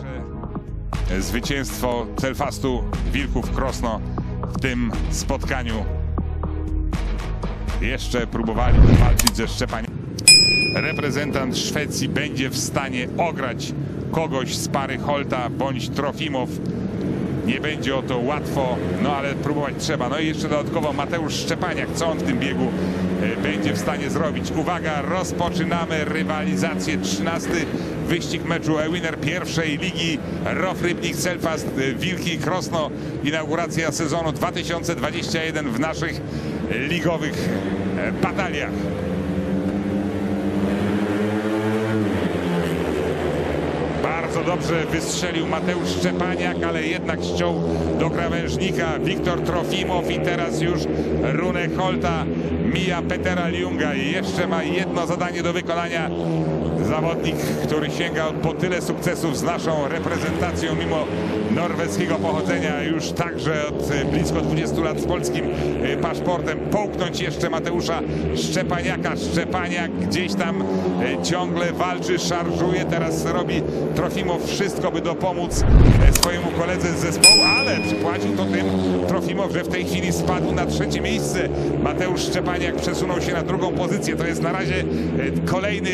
że Zwycięstwo Celfastu Wilków Krosno w tym spotkaniu. Jeszcze próbowali walczyć ze Szczepaniem. Reprezentant Szwecji będzie w stanie ograć kogoś z pary Holta bądź Trofimow. Nie będzie o to łatwo, no ale próbować trzeba. No i jeszcze dodatkowo Mateusz Szczepaniak, co on w tym biegu e, w stanie zrobić. Uwaga, rozpoczynamy rywalizację. 13 wyścig meczu e-winner pierwszej ligi ROF Rybnik Selfast e, Wilki Krosno. Inauguracja sezonu 2021 w naszych ligowych e, bataliach. Bardzo dobrze wystrzelił Mateusz Szczepaniak, ale jednak ściął do krawężnika Wiktor Trofimow i teraz już Rune Holta mija Petera Liunga i jeszcze ma jedno zadanie do wykonania. Zawodnik, który sięga po tyle sukcesów z naszą reprezentacją mimo norweskiego pochodzenia, już także od e, blisko 20 lat z polskim e, paszportem. Połknąć jeszcze Mateusza Szczepaniaka. Szczepaniak gdzieś tam e, ciągle walczy, szarżuje. Teraz robi Trofimow wszystko, by dopomóc e, swojemu koledze z zespołu, ale przypłacił to tym Trofimow, że w tej chwili spadł na trzecie miejsce. Mateusz Szczepaniak przesunął się na drugą pozycję. To jest na razie e, kolejny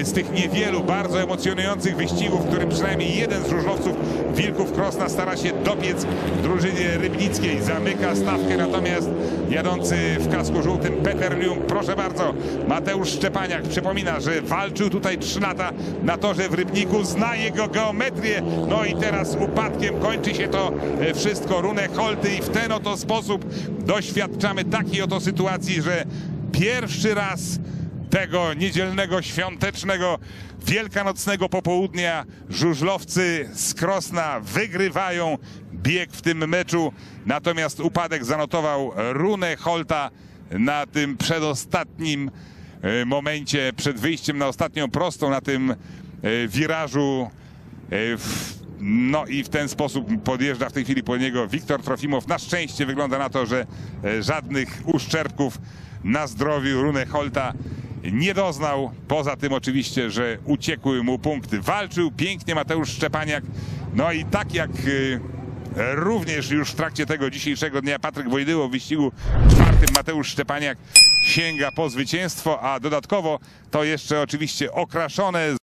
e, z tych niewielu bardzo emocjonujących wyścigów, w którym przynajmniej jeden z żużlowców Wilków Krosna stara się dobiec drużynie rybnickiej. Zamyka stawkę, natomiast jadący w kasku żółtym Peter Liung, proszę bardzo, Mateusz Szczepaniak przypomina, że walczył tutaj 3 lata na torze w Rybniku, zna jego geometrię, no i teraz upadkiem kończy się to e, wszystko. Rune Holty i w ten oto sposób doświadczamy takiej oto sytuacji, że pierwszy raz tego niedzielnego, świątecznego, wielkanocnego popołudnia żużlowcy z Krosna wygrywają bieg w tym meczu. Natomiast upadek zanotował Rune Holta na tym przedostatnim e, momencie, przed wyjściem na ostatnią prostą, na tym e, wirażu. e, w- No i w ten sposób podjeżdża w tej chwili po niego Wiktor Trofimow. Na szczęście wygląda na to, że e, żadnych uszczerbków na zdrowiu Rune Holta nie doznał. Poza tym oczywiście, że uciekły mu punkty. Walczył pięknie Mateusz Szczepaniak. No i tak jak y, również już w trakcie tego dzisiejszego dnia Patryk Wojdyło w wyścigu czwartym Mateusz Szczepaniak sięga po zwycięstwo, a dodatkowo to jeszcze oczywiście okraszone